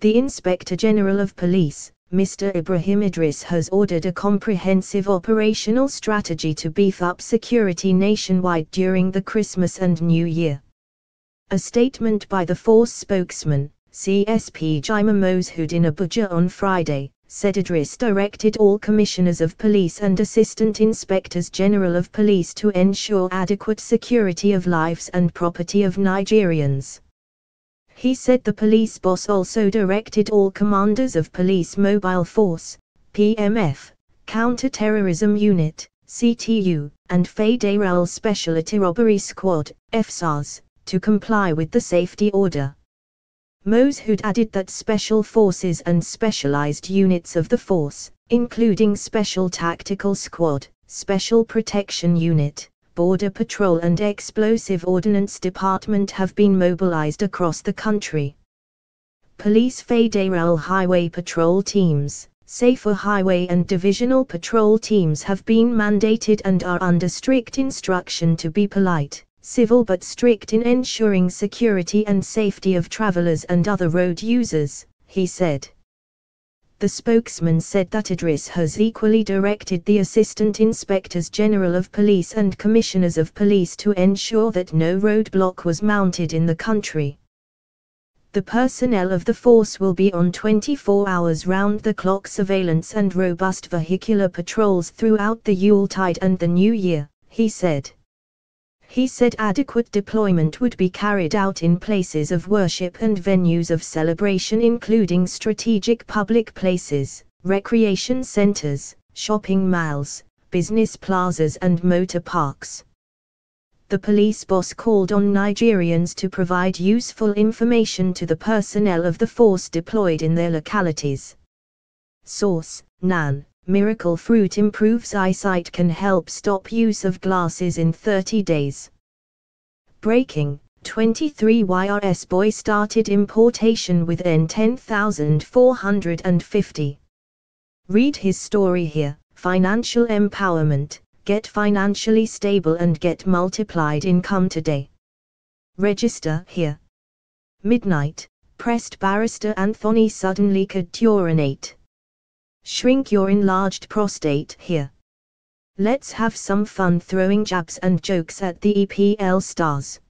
The Inspector General of Police, Mr. Ibrahim Idris has ordered a comprehensive operational strategy to beef up security nationwide during the Christmas and New Year. A statement by the force spokesman, CSP Jimoh Moshood in Abuja on Friday, said Idris directed all commissioners of police and assistant inspectors general of police to ensure adequate security of lives and property of Nigerians. He said the police boss also directed all commanders of Police Mobile Force, PMF, Counter-Terrorism Unit, CTU, and Federal Special Anti-Robbery Squad, FSARS, to comply with the safety order. Moshood added that special forces and specialized units of the force, including Special Tactical Squad, Special Protection Unit, Border Patrol and Explosive Ordnance Department have been mobilized across the country. Police Federal Highway Patrol teams, Safer Highway and Divisional Patrol teams have been mandated and are under strict instruction to be polite, civil but strict in ensuring security and safety of travelers and other road users, he said. The spokesman said that Idris has equally directed the Assistant Inspectors General of Police and Commissioners of Police to ensure that no roadblock was mounted in the country. The personnel of the force will be on 24 hours round-the-clock surveillance and robust vehicular patrols throughout the Yuletide and the New Year, he said. He said adequate deployment would be carried out in places of worship and venues of celebration including strategic public places, recreation centers, shopping malls, business plazas and motor parks. The police boss called on Nigerians to provide useful information to the personnel of the force deployed in their localities. Source, NAN. Miracle fruit improves eyesight can help stop use of glasses in 30 days. Breaking 23 YRS boy started importation with N 10,450. Read his story here Financial Empowerment Get financially stable and get multiplied income today. Register here. Midnight, pressed barrister Anthony suddenly could urinate. Shrink your enlarged prostate here. Let's have some fun throwing jabs and jokes at the EPL stars.